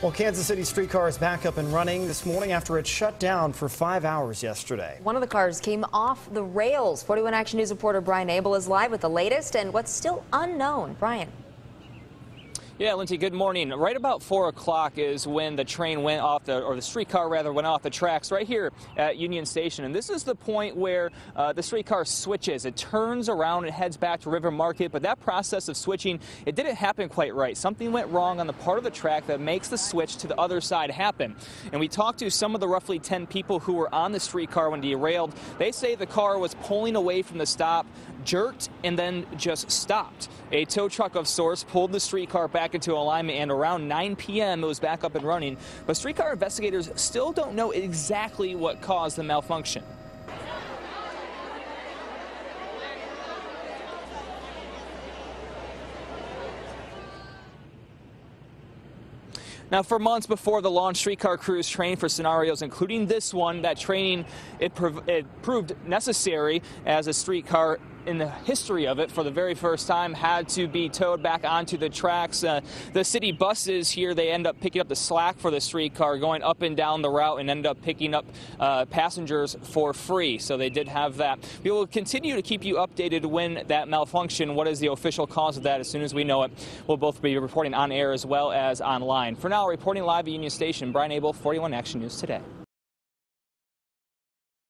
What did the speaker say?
Well, Kansas City streetcar is back up and running this morning after it shut down for five hours yesterday. One of the cars came off the rails. 41 Action News reporter Brian Abel is live with the latest and what's still unknown. Brian. Yeah, Lindsay, good morning. Right about 4 o'clock is when the train went off the, or the streetcar rather, went off the tracks right here at Union Station. And this is the point where uh, the streetcar switches. It turns around and heads back to River Market, but that process of switching, it didn't happen quite right. Something went wrong on the part of the track that makes the switch to the other side happen. And we talked to some of the roughly 10 people who were on the streetcar when derailed. They say the car was pulling away from the stop, jerked, and then just stopped. A tow truck of sorts pulled the streetcar back into alignment, and around 9 p.m. it was back up and running. But streetcar investigators still don't know exactly what caused the malfunction. Now, for months before the launch, streetcar crews trained for scenarios, including this one. That training it, prov it proved necessary as a streetcar in the history of it for the very first time had to be towed back onto the tracks. Uh, the city buses here, they end up picking up the slack for the streetcar going up and down the route and end up picking up uh, passengers for free. So they did have that. We will continue to keep you updated when that malfunction, what is the official cause of that as soon as we know it. We'll both be reporting on air as well as online. For now, reporting live at Union Station, Brian Abel, 41 Action News Today.